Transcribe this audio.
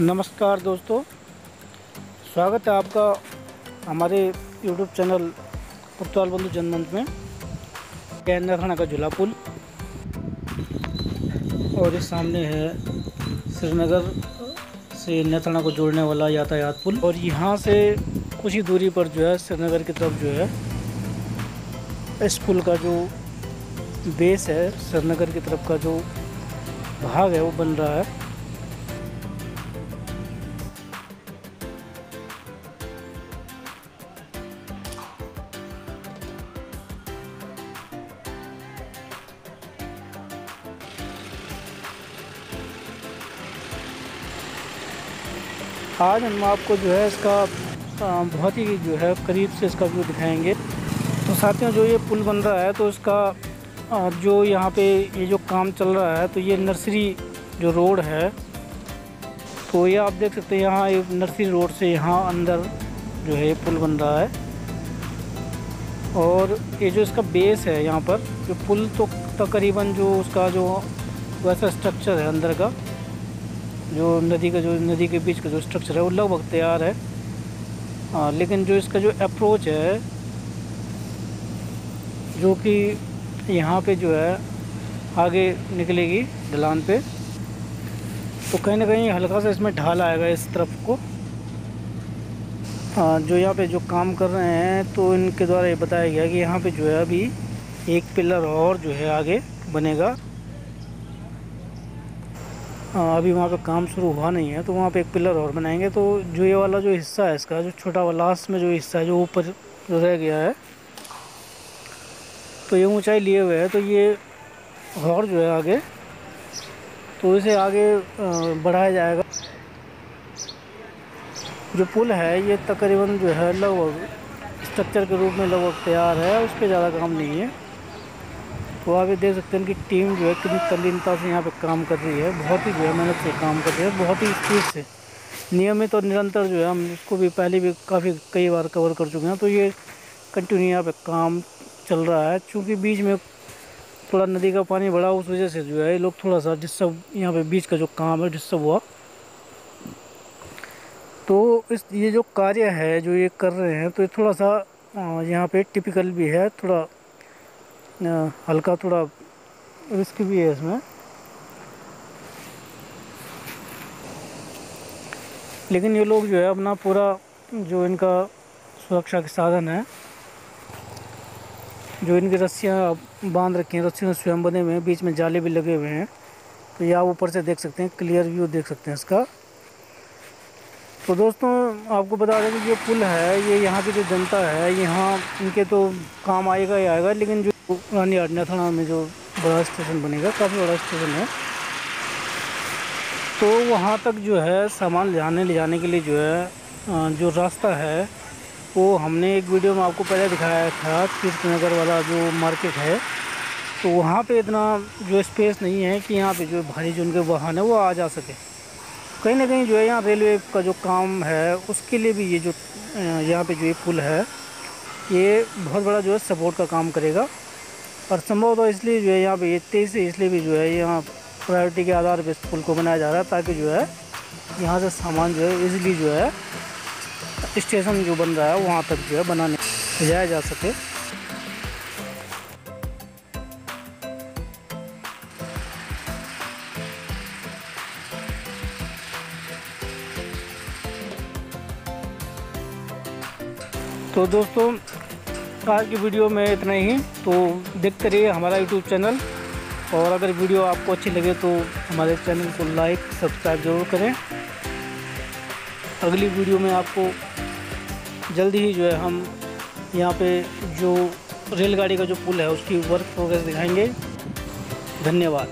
नमस्कार दोस्तों, स्वागत है आपका हमारे YouTube चैनल पुर्तवाल बंधु जनमंच में। कैनर थाना का झूला पुल। और इस सामने है श्रीनगर से नथाना को जोड़ने वाला यातायात पुल। और यहाँ से कुछ ही दूरी पर जो है, श्रीनगर की तरफ़ जो है, इस पुल का जो बेस है, श्रीनगर की तरफ़ का जो भाग है, वो बन रहा है। आज हम आपको जो है इसका बहुत ही जो है करीब से इसका व्यू दिखाएँगे। तो साथियों, जो ये पुल बन रहा है तो इसका जो यहाँ पे ये जो काम चल रहा है तो ये नर्सरी जो रोड है तो ये आप देख सकते हैं, यहाँ नर्सरी रोड से यहाँ अंदर जो है पुल बन रहा है। और ये जो इसका बेस है यहाँ पर जो पुल तो तकरीबन जो उसका जो वैसा स्ट्रक्चर है अंदर का जो नदी का जो नदी के बीच का जो स्ट्रक्चर है वो लगभग तैयार है। आ, लेकिन जो इसका जो अप्रोच है जो कि यहाँ पे जो है आगे निकलेगी ढलान पे तो कहीं ना कहीं हल्का सा इसमें ढाल आएगा इस तरफ़ को। आ, जो यहाँ पे जो काम कर रहे हैं तो इनके द्वारा ये बताया गया कि यहाँ पे जो है अभी एक पिलर और जो है आगे बनेगा। हाँ, अभी वहाँ पे काम शुरू हुआ नहीं है तो वहाँ पे एक पिलर और बनाएँगे। तो जो ये वाला जो हिस्सा है इसका, जो छोटा वाला लास्ट में जो हिस्सा है, जो ऊपर रह गया है तो ये ऊंचाई लिए हुए है तो ये और जो है आगे तो इसे आगे बढ़ाया जाएगा। जो पुल है, ये तकरीबन जो है लगभग स्ट्रक्चर के रूप में लगभग तैयार है, उस पर ज़्यादा काम नहीं है। तो आप ये देख सकते हैं कि टीम जो है कितनी तल्लीनता से यहाँ पे काम कर रही है। बहुत ही जो है मेहनत से काम कर रही है, बहुत ही स्पीड से। नियमित और निरंतर जो है हम इसको भी पहले भी काफ़ी कई बार कवर कर चुके हैं। तो ये कंटिन्यू यहाँ पे काम चल रहा है। चूँकि बीच में थोड़ा नदी का पानी बढ़ा, उस वजह से जो है लोग थोड़ा सा डिस्टर्ब यहाँ पे बीच का जो काम है डिस्टर्ब हुआ। तो इस, ये जो कार्य है, जो ये कर रहे हैं तो ये थोड़ा सा यहाँ पे टिपिकल भी है, थोड़ा हल्का थोड़ा रिस्क भी है इसमें। लेकिन ये लोग जो है अपना पूरा जो इनका सुरक्षा के साधन है, जो इनकी रस्सियाँ बाँध रखी हैं, रस्सियों स्वयं बने हुए हैं, बीच में जाले भी लगे हुए हैं। तो ये आप ऊपर से देख सकते हैं क्लियर व्यू देख सकते हैं इसका। तो दोस्तों, आपको बता दें कि जो पुल है, ये यहाँ की जो जनता है, यहाँ इनके तो काम आएगा ही आएगा, लेकिन जो पुरानी आडना थाना में जो बड़ा स्टेशन बनेगा, काफ़ी बड़ा स्टेशन है। तो वहाँ तक जो है, सामान ले जाने ले जाने के लिए जो है जो रास्ता है, वो हमने एक वीडियो में आपको पहले दिखाया था तीर्थ नगर वाला जो मार्केट है। तो वहाँ पे इतना जो स्पेस नहीं है कि यहाँ पे जो भारी जो उनके वाहन है, वो आ जा सके। कहीं ना कहीं जो है, यहाँ रेलवे का जो काम है, उसके लिए भी ये जो यहाँ पे जो ये पुल है, ये बहुत बड़ा जो है सपोर्ट का काम करेगा। और संभव तो इसलिए जो है यहाँ पे ये तेज़ से इसलिए भी जो है यहाँ प्रायोरिटी के आधार पर स्कूल को बनाया जा रहा है ताकि जो है यहाँ से सामान जो है इजीली जो है स्टेशन जो बन रहा है वहाँ तक जो है बनाने जाया जा सके। तो दोस्तों आज की वीडियो में इतना ही। तो देखते रहिए हमारा यूट्यूब चैनल और अगर वीडियो आपको अच्छी लगे तो हमारे चैनल को लाइक सब्सक्राइब ज़रूर करें। अगली वीडियो में आपको जल्दी ही जो है हम यहाँ पे जो रेलगाड़ी का जो पुल है, उसकी वर्क प्रोग्रेस दिखाएँगे। धन्यवाद।